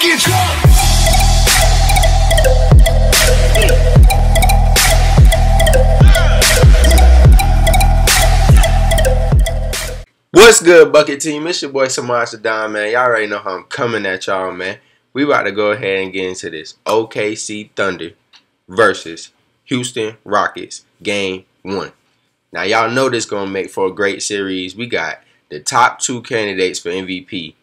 drunk. What's good, Bucket Team? It's your boy Semaj Don, man. Y'all already know how I'm coming at y'all, man. We about to go ahead and get into this OKC Thunder versus Houston Rockets game one. Now, y'all know this going to make for a great series. We got the top two candidates for MVP.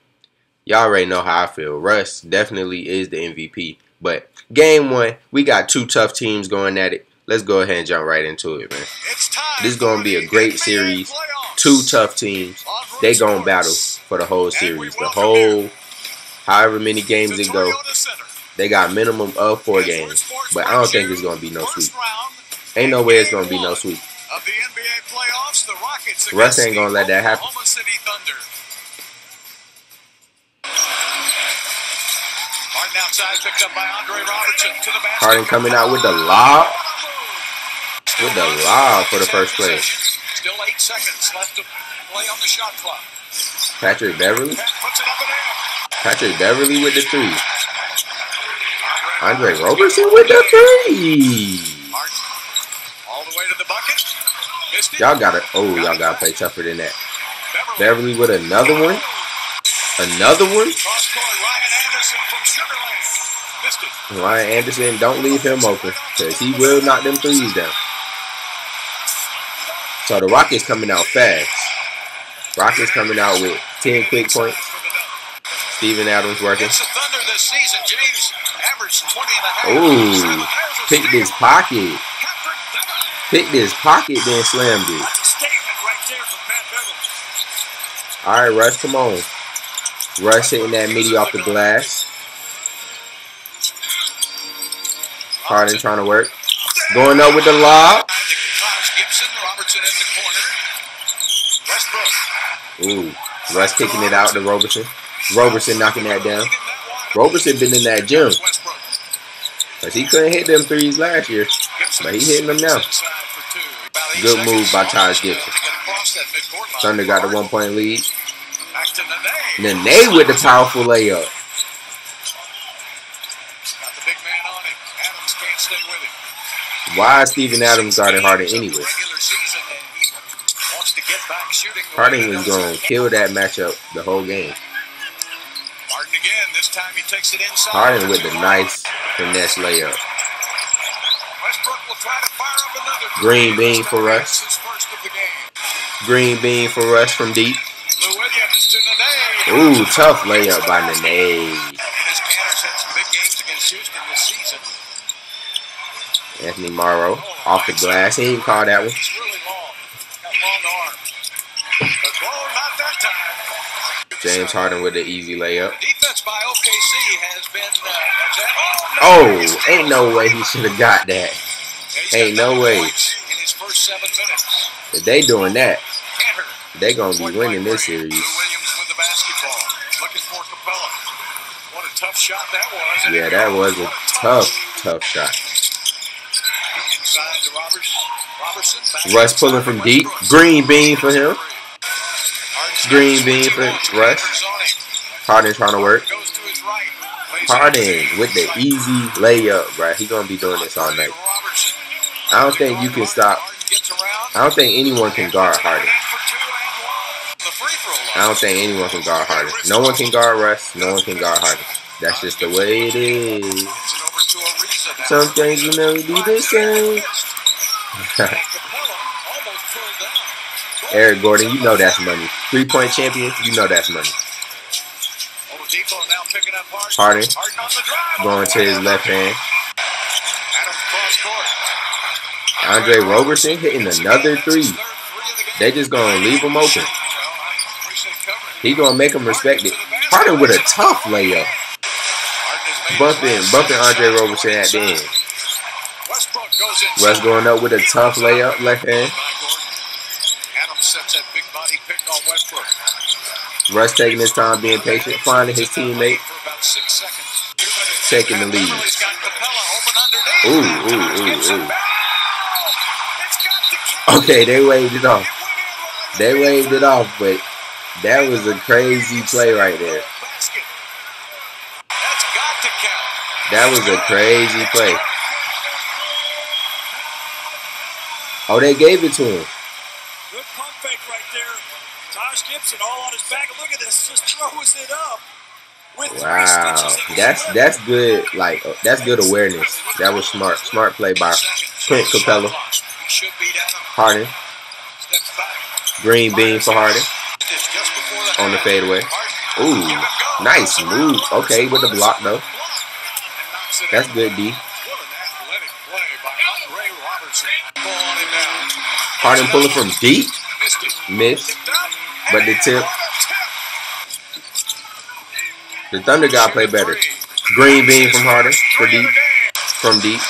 Y'all already know how I feel. Russ definitely is the MVP. But game one, we got two tough teams going at it. Let's go ahead and jump right into it, man. This is going to be a great series. Two tough teams. They going to battle for the whole series. The whole, however many games it go, they got minimum of four games. But I don't think it's going to be no sweep. Ain't no way it's going to be no sweep. Russ ain't going to let that happen. Harden coming out with the lob. With the lob for the first play. Still eight seconds left to play on the shot clock. Patrick Beverley. Pat puts it up and in. Patrick Beverley with the three. Andre Roberson with the three. All the way to the bucket. Y'all gotta, oh, y'all gotta play tougher than that. Beverley with another one. Another one. Ryan Anderson from Sugar Land. Ryan Anderson, don't leave him open because he will knock them threes down. So the Rockets coming out fast. Rockets coming out with 10 quick points. Steven Adams working. Against the Thunder this season, James averaged 20 and a half. Ooh, pick this pocket. Pick this pocket, then slammed it. That's a statement right there from Pat Beverley. All right, Russ, come on. Russ hitting that midi off the glass. Harden trying to work. Going up with the lob. Ooh, Russ kicking it out to Roberson. Roberson knocking that down. Roberson been in that gym because he couldn't hit them threes last year. But he hitting them now. Good move by Taj Gibson. Thunder got the one point lead. Nene. With the powerful layup. Got the big man on him. Adams can't stay with him. Why is Steven Adams guarding Harden Regular anyway? season, and he wants to get back shooting the way Harden was going to kill that matchup the whole game. Harden again. This time he takes it inside. Harden with the nice finesse layup. Westbrook will try to fire up. Green bean for Russ. His first of the game. Green bean for us from deep. Lou Williams to Nene. Ooh, tough layup by Nene. Enes Kanter's had some big games against Houston this season. Anthony Morrow off the glass. He didn't call that one. He's really long. Got long arms. But whoa, not that time. James Harden with the easy layup. Defense by OKC has been. Uh, oh. Ain't no way he should have got that. Ain't no way. points In his first seven minutes. If they doing that, they gonna be winning this series. Shot that was. Yeah, that was a tough, tough shot. Inside to Roberts. Roberson. back Russ pulling from deep. Green bean for him. Green bean for. Russ. Kanter's on him. Harden trying to work. Goes to his right. Plays Harden with the easy layup, right? He gonna be doing this all night. I don't think you can stop. Harden gets around. I don't think anyone can guard Harden. For two and one. The free throw line. I don't think anyone can guard Harden. No one can guard Russ. No one can guard Harden. That's just the way it is. Some things will never be the same. Eric Gordon, you know that's money. Three point champion, you know that's money. Harden. Going to his left hand. Andre Roberson hitting another three. They just gonna leave him open. He gonna make him respect it. Harden with a tough layup. Bumping, bumping Andre Roberson at the end. Russ going up with a tough layup, left hand. Russ taking his time, being patient, finding his teammate. Taking the lead. Ooh, ooh, ooh, ooh. Okay, they waved it off. They waved it off, but that was a crazy play right there. Basket. That's the count. That was a crazy play. Oh, they gave it to him. Good pump fake right there. Taj Gibson all on his back. Look at this, just throws it up. With Wow, stitches in his that's that's good. Like uh, that's good awareness. That was smart. Smart play by Clint Capela. He should be down. Harden. Green bean for Harden It's just before the on the fadeaway. Ooh, give and go. nice move. Okay, with the block though. That's good, D. Harden pulling from deep. Missed. But the tip-. The Thunder guy play better. Green bean from Harden for deep. From deep.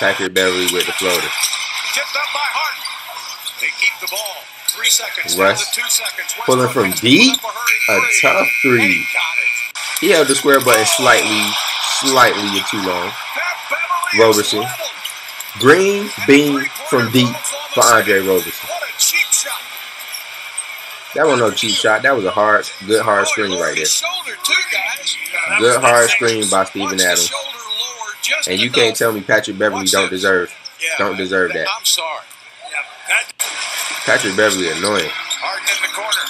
Patrick Beverly with the floater. Tipped up by Harden. They keep the ball. Three seconds. Russ pulling from deep. A tough three. He got it. He held the square button slightly, slightly too long. Roberson. Green bean from deep for Andre Roberson. What a cheap shot. That wasn't no cheap shot. That was a hard, good hard screen right there. Shoulder too, guys. Good hard screen by Steven the Adams. shoulder lower just And you can't tell me Patrick Beverley don't deserve. Don't deserve that. I'm sorry. Patrick Beverley annoying. Harden in the corner.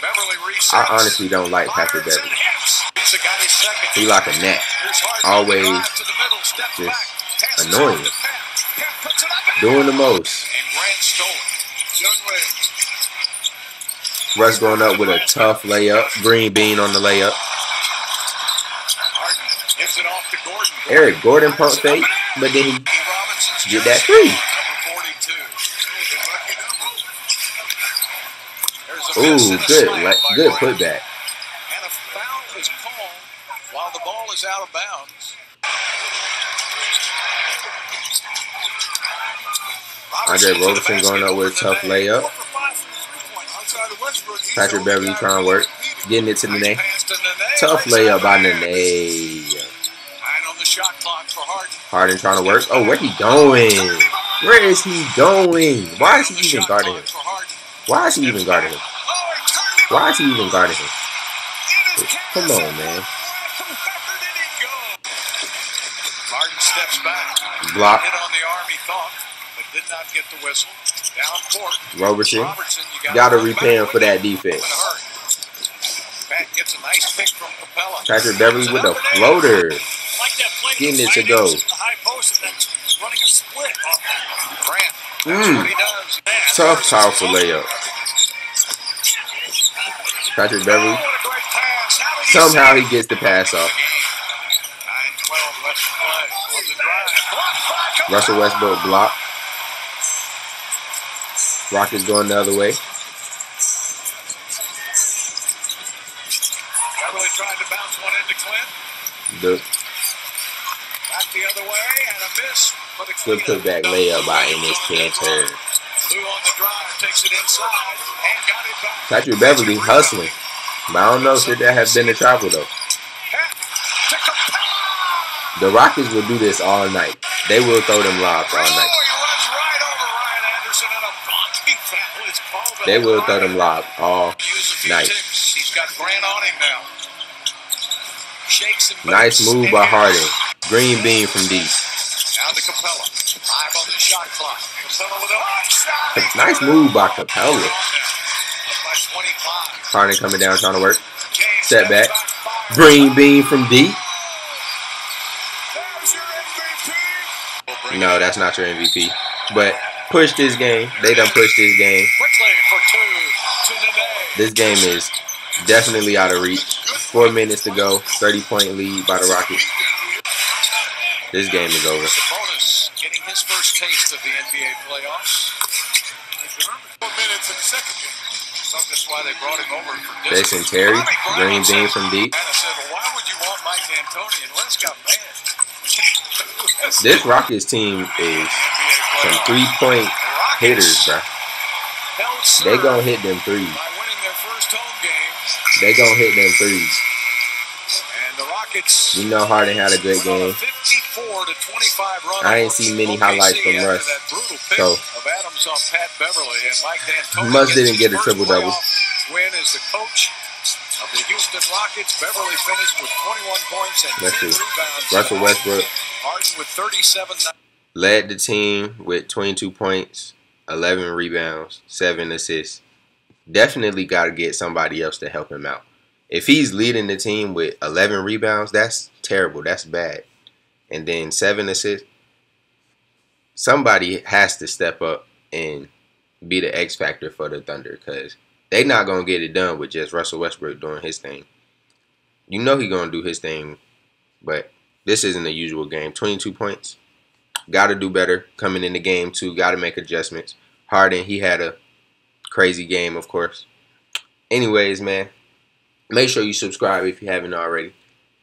Beverley resets. I honestly don't like Patrick Beverley. Hits. He's got his second. He like a net. Always Drive to the middle, steps just annoying. off to Pat. Pat puts it up and Doing the most. And Grant stole it. Young Wade. Russ going up with a tough layup. Green bean on the layup. Harden gives it off to Gordon. Eric Gordon pump fake, but then he get that three. Number 42. Those are lucky numbers. There's a Ooh, good, slam like, by good putback. And a foul is called while the ball is out of bounds. Andre to Roberson going up with a tough layup. four for five from the three-point. Outside of Westbrook, he's Patrick Beverley trying to work. Getting it to Nene. pass to Nene. Tough layup by Nene. Nine on the shot clock for Harden. Trying to work. Oh, where he going? Where is he going? Why is he even guarding him? clock for Harden. Why is he even guarding him? Oh, he turned him Why is he even guarding him? Come on, man. Block. Hit on the arm, he thought, but did not get the whistle. Down court. Roberson. Robertson, you Gotta run repay him for that defense. In a hurry. Pat gets a nice pick from Capela. Patrick Beverley with a floater. Like that play Getting it to go. Davis in the high post and then running a split off. Grant. That's Mm. what he does. Tough, powerful layup. Patrick Beverley. Oh, what a great pass. How did he Somehow he gets the pass off. Russell Westbrook block. Rockets going the other way. Beverley tried to bounce one into Clint. The Back the other way and a miss. A good putback layup by Enes Kanter. Lou on the drive takes it inside and got it back. Patrick Beverley hustling. But I don't know, should that have been the travel though? Pat to Capela. The Rockets will do this all night. They will throw them lobs all night. he runs right over Ryan Anderson and a blocking foul is called. but They will throw them lobs all use a few night. ticks. He's got Grant on him now. Shakes and Nice move by Harden. Green bean from deep. Down to Capela. Five on the shot clock. Capela with a hot shot. Nice move by Capela. On there. Up by 25. Harden coming down trying to work. James Step back. steps five. Green bean from deep. No, that's not your MVP. But push this game. They done push this game. This game is definitely out of reach. Four minutes to go. 30 point lead by the Rockets. This game is over. Getting his first taste of the NBA playoffs. Four minutes in the second game. Jason Terry, green bean from deep. Anna said, well, why would you want Mike D'Antoni? And got mad. This Rockets team is some three point hitters, bro. They gonna hit them threes. by winning their first home game. They gonna hit them threes. And the Rockets We know Harden had a great went on a game. 54 to 25 run I ain't seen many highlights from Russ. That brutal pick So- of Adams on Pat Beverley and Mike. Russ didn't get a triple-double. playoff Win as the coach of the Houston Rockets. Beverley finished with 21 points and Let's 10 see. rebounds. Russell Westbrook Harden with 37. led the team with 22 points, 11 rebounds, 7 assists. Definitely got to get somebody else to help him out. If he's leading the team with 11 rebounds, that's terrible. That's bad. And then 7 assists. Somebody has to step up and be the X factor for the Thunder because they're not going to get it done with just Russell Westbrook doing his thing. You know he's going to do his thing, but this isn't the usual game. 22 points. Got to do better coming in the game too. Got to make adjustments. Harden, he had a crazy game, of course. Anyways, man, make sure you subscribe if you haven't already.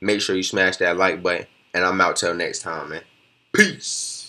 Make sure you smash that like button, and I'm out till next time, man. Peace.